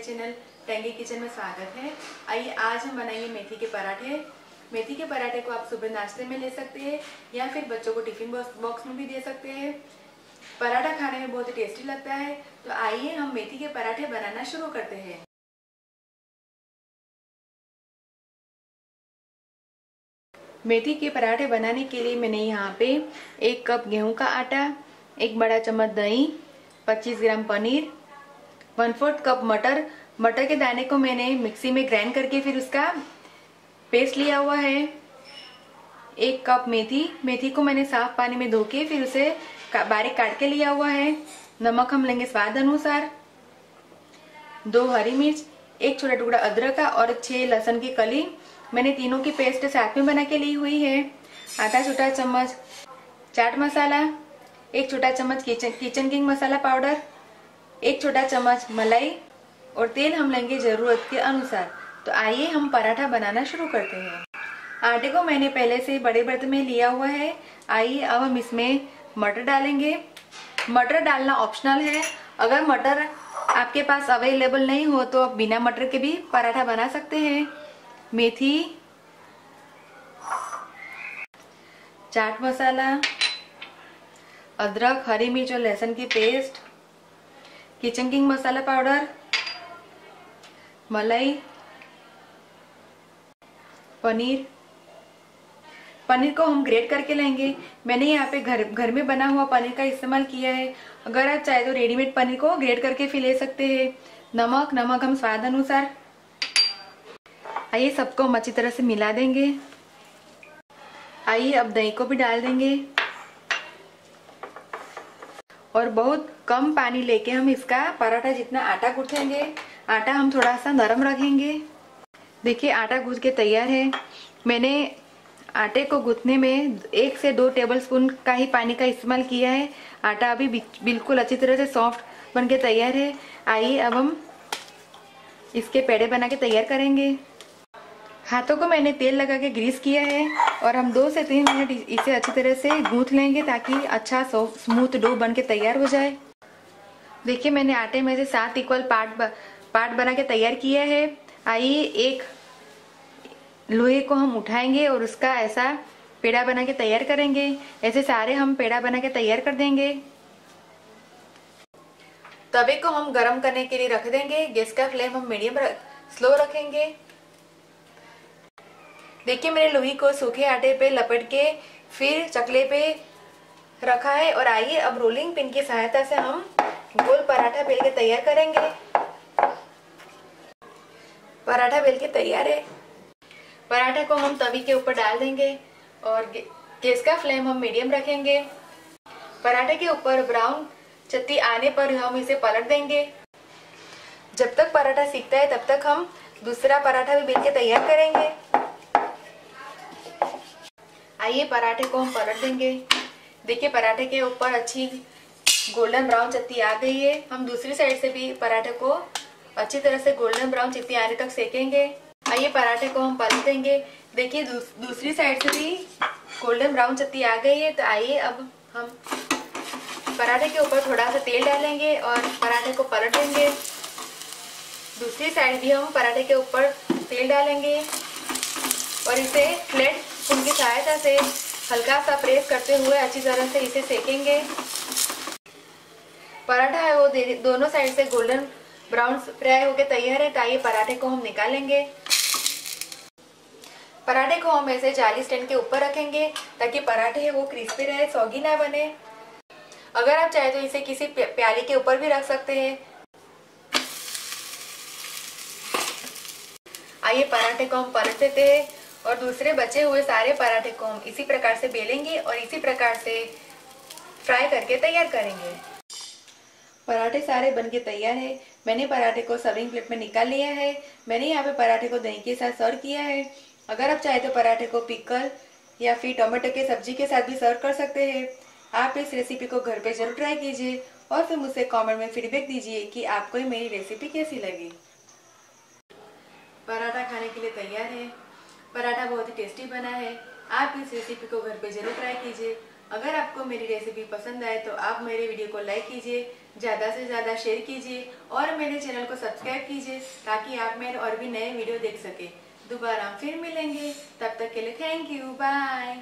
Channel tangy kitchen में स्वागत है। आइए, आज हम बनाएँगे मेथी के पराठे। मेथी के पराठे को आप सुबह नाश्ते में ले सकते हैं या फिर बच्चों को टिफ़िन बॉक्स में भी दे सकते हैं। पराठा खाने में बहुत ही टेस्टी लगता है। तो आइए, हम मेथी के पराठे बनाना शुरू करते हैं। मेथी के पराठे बनाने के लिए मैंने यहाँ पे एक कप गेहूँ का आटा, एक बड़ा चम्मच दही 25 gram paneer, one fourth cup मटर। मटर के दाने को मैंने मिक्सी में ग्राइंड करके फिर उसका पेस्ट लिया हुआ है। एक कप मेथी। मेथी को मैंने साफ़ पानी में धो के फिर उसे बारीक काट के लिया हुआ है। नमक हम लेंगे स्वाद अनुसार। दो हरी मिर्च, एक छोटा टुकड़ा अदरक का और छह लहसुन की कली। मैंने तीनों की पेस्ट साथ में बना के ली हुई है। आधा छोटा चम्मच चाट मसाला। एक छोटा चम्मच kitchen kitchen king masala powder, एक छोटा चम्मच मलाई और तेल हम लेंगे ज़रूरत के अनुसार। तो आइए हम पराठा बनाना शुरू करते हैं। आटे को मैंने पहले से बड़े बर्तन में लिया हुआ है। आइए अब हम इसमें मटर डालेंगे। मटर डालना ऑप्शनल है। अगर मटर आपके पास अवेलेबल नहीं हो तो आप बिना मटर के भी पराठा बना सकते हैं। मेथी, चाट मसाला अदरक, हरी मिर्च और लहसुन की paste kitchen king masala powder मलाई, पनीर। पनीर को हम ग्रेट करके लेंगे मैंने यहाँ पे घर घर में बना हुआ पनीर का इस्तेमाल किया है। अगर आप चाहे तो रेडीमेड पनीर को ग्रेट करके फिर ले सकते हैं। नमक नमक हम स्वाद अनुसार। आइए सबको हम अच्छी तरह से मिला देंगे। आइए अब दही को भी डाल देंगे। और बहुत कम पानी लेके हम इसका पराठा जितना आटा गूंथेंगे, आटा हम थोड़ा सा नरम रखेंगे। देखिए, आटा गूंथ के तैयार है। मैंने आटे को गूंथने में एक से दो टेबलस्पून का ही पानी का इस्तेमाल किया है। आटा अभी बिल्कुल अच्छी तरह से सॉफ्ट बन के तैयार है। आइए, अब हम इसके पेड़े बना के तैयार करेंगे। हाथों को मैंने तेल लगा के ग्रीस किया है और हम दो से तीन मिनट इसे अच्छी तरह से गूंथ लेंगे ताकि अच्छा स्मूथ डो बन के तैयार हो जाए। देखिए, मैंने आटे में से सात इक्वल पार्ट पार्ट बना के तैयार किया है। आइए, एक लोहे को हम उठाएँगे और उसका ऐसा पेड़ा बना के तैयार करेंगे। ऐसे सारे हम पेड़ा बना के तैयार कर देंगे। तवे को हम गरम करने के लिए रख देंगे। गैस का फ्लेम हम मीडियम स्लो रखेंगे। देखिए, मैंने लोही को सूखे आटे पे लपेट के फिर चकले पे रखा है और आइए अब रोलिंग पिन की सहायता से हम गोल पराठा बेल के तैयार करेंगे। पराठा बेल के तैयार है। पराठे को हम तवी के ऊपर डाल देंगे और गैस का फ्लेम हम मीडियम रखेंगे। पराठे के ऊपर ब्राउन चत्ती आने पर हम इसे पलट देंगे। जब तक पराठा सीखता है, तब तक हम दूसरा पराठा भी बेल के तैयार करेंगे। आइए पराठे को हम पलट देंगे। देखिए पराठे के ऊपर अच्छी गोल्डन ब्राउन चत्ती आ गई है। हम दूसरी साइड से भी पराठे को अच्छी तरह से गोल्डन ब्राउन चत्ती आने तक सेकेंगे। आइए पराठे को हम पलट देंगे। देखिए दूस, दूसरी साइड से भी गोल्डन ब्राउन चत्ती आ गई है। तो आइए अब हम पराठे के ऊपर थोड़ा सा तेल डालेंगे और पराठे को पलट देंगे। दूसरी साइड भी हम पराठे के ऊपर तेल डालेंगे और इसे फ्लैट स्पून की सहायता से हल्का सा प्रेस करते हुए अच्छी तरह से इसे सेकेंगे। पराठा है वो दोनों साइड से गोल्डन ब्राउन फ्राई होके तैयार है। ताकि पराठे को हम निकालेंगे। पराठे को हम ऐसे जाली स्टैंड के ऊपर रखेंगे ताकि पराठे है वो क्रिस्पी रहे, सौगी ना बने। अगर आप चाहे तो इसे किसी प्याली के ऊपर भी रख सकते हैं। आइए पराठे को हम पलट देते हैं। और दूसरे बचे हुए सारे पराठे को हम इसी प्रकार से बेलेंगे और इसी प्रकार से फ्राई करके तैयार करेंगे। पराठे सारे बनके तैयार है। मैंने पराठे को सर्विंग प्लेट में निकाल लिया है। मैंने यहाँ पे पराठे को दही के साथ सर्व किया है। अगर आप चाहे तो पराठे को पिकल या फिर टोमेटो के सब्ज़ी के साथ भी सर्व कर सकते हैं। आप इस रेसिपी को घर पे ज़रूर ट्राई कीजिए और फिर मुझसे कमेंट में फीडबैक दीजिए कि आपको मेरी रेसिपी कैसी लगी। पराठा खाने के लिए तैयार पराठा बहुत ही टेस्टी बना है। आप इस रेसिपी को घर पे ज़रूर ट्राई कीजिए। अगर आपको मेरी रेसिपी पसंद आए तो आप मेरे वीडियो को लाइक कीजिए, ज़्यादा से ज़्यादा शेयर कीजिए, और मेरे चैनल को सब्सक्राइब कीजिए, ताकि आप मेरे और भी नए वीडियो देख सकें। दोबारा फिर मिलेंगे। तब तक के लिए थैंक यू बाय